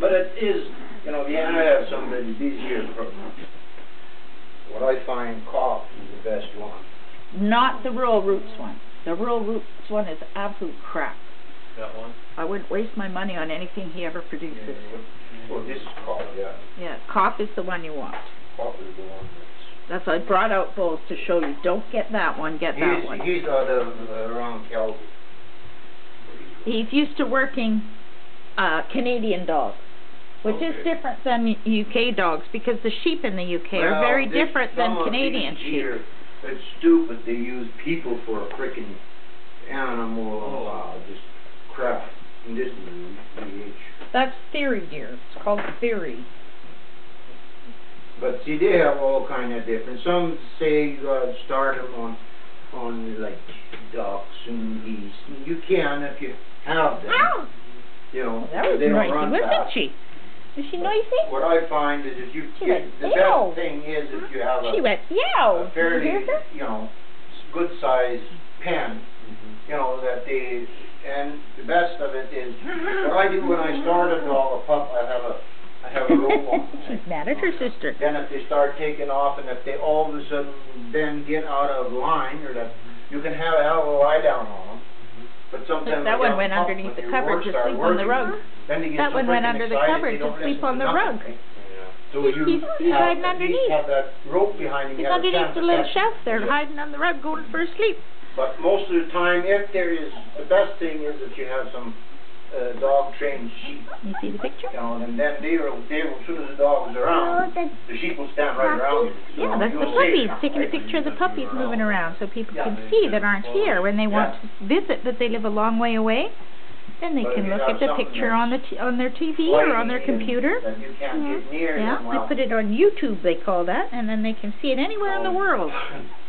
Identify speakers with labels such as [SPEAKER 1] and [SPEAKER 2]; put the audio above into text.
[SPEAKER 1] But it is, you know, you have somebody these years, pro- what I find cough is the best one.
[SPEAKER 2] Not the rural roots one. The rural roots one is absolute crap.
[SPEAKER 3] That one?
[SPEAKER 2] I wouldn't waste my money on anything he ever produces.
[SPEAKER 1] Well, this is cough, yeah,
[SPEAKER 2] Yeah, Cop is the one you want.
[SPEAKER 1] cough is the one that's.
[SPEAKER 2] That's why I brought out both to show you. Don't get that one, get that one.
[SPEAKER 1] he's out of, uh, around Calgary.
[SPEAKER 2] He's used to working uh, Canadian dogs, which is different than UK dogs because the sheep in the UK are very different than
[SPEAKER 1] of
[SPEAKER 2] Canadian
[SPEAKER 1] these
[SPEAKER 2] sheep.
[SPEAKER 1] here, It's stupid, they use people for a frickin' animal,
[SPEAKER 3] Oh.
[SPEAKER 1] uh, just crap. And this is
[SPEAKER 2] That's theory deer. It's called theory.
[SPEAKER 1] But see, they have all kind of different. Some say you gotta start them on, on like ducks and geese. You can if you have them,
[SPEAKER 2] Ow!
[SPEAKER 1] you know.
[SPEAKER 2] That was
[SPEAKER 1] they don't
[SPEAKER 2] noisy,
[SPEAKER 1] run
[SPEAKER 2] wasn't
[SPEAKER 1] fast.
[SPEAKER 2] she? Was she noisy?
[SPEAKER 1] What I find is if you,
[SPEAKER 2] She
[SPEAKER 1] get-
[SPEAKER 2] went,
[SPEAKER 1] the
[SPEAKER 2] "Ew."
[SPEAKER 1] best thing is if you have
[SPEAKER 2] She
[SPEAKER 1] a,
[SPEAKER 2] went, yow!
[SPEAKER 1] a
[SPEAKER 2] Did
[SPEAKER 1] fairly,
[SPEAKER 2] you
[SPEAKER 1] you know, good sized pen,
[SPEAKER 3] Mm-hmm.
[SPEAKER 1] you know, that they, and the best of it is, what I do when I start a dog, a pup, I have a, I have a rope on.
[SPEAKER 2] She's mad at her sister.
[SPEAKER 1] Then if they start taking off and if they all of a sudden then get out of line or that, you can have a hell of a lie down on them. But sometimes.
[SPEAKER 2] That one went underneath
[SPEAKER 1] when
[SPEAKER 2] the
[SPEAKER 1] your
[SPEAKER 2] cupboard to
[SPEAKER 1] start
[SPEAKER 2] sleep on the
[SPEAKER 1] working,
[SPEAKER 2] rug.
[SPEAKER 1] Then they get
[SPEAKER 2] That
[SPEAKER 1] so
[SPEAKER 2] one went under the
[SPEAKER 1] excited,
[SPEAKER 2] cupboard
[SPEAKER 1] they
[SPEAKER 2] to
[SPEAKER 1] don't
[SPEAKER 2] sleep
[SPEAKER 1] listen
[SPEAKER 2] on the
[SPEAKER 1] nothing.
[SPEAKER 2] rug.
[SPEAKER 1] So you
[SPEAKER 2] He's- he's
[SPEAKER 1] have,
[SPEAKER 2] hiding
[SPEAKER 1] at least
[SPEAKER 2] underneath.
[SPEAKER 1] have that rope behind him.
[SPEAKER 2] He's
[SPEAKER 1] you have a
[SPEAKER 2] underneath
[SPEAKER 1] chance
[SPEAKER 2] the little shelf there,
[SPEAKER 1] Yeah.
[SPEAKER 2] hiding on the rug, going for a sleep.
[SPEAKER 1] But most of the time, if there is, the best thing is that you have some, uh, dog trained sheep,
[SPEAKER 2] You see the picture?
[SPEAKER 1] you know, and then they will, they will, as soon as the dog is around, the sheep will stand right around you. So
[SPEAKER 2] Yeah, that's the
[SPEAKER 1] you'll
[SPEAKER 2] puppies,
[SPEAKER 1] it.
[SPEAKER 2] taking a picture of the puppies moving around so people can
[SPEAKER 1] Yeah.
[SPEAKER 2] see that aren't here when they want to visit, that they live a long way away. Then they
[SPEAKER 1] But
[SPEAKER 2] can look at the picture on the, t- on their TV or on their
[SPEAKER 1] Lighting and
[SPEAKER 2] computer.
[SPEAKER 1] That you can't get near
[SPEAKER 2] Yeah,
[SPEAKER 1] them,
[SPEAKER 2] they put it on YouTube, they call that, and then they can see it anywhere in the world.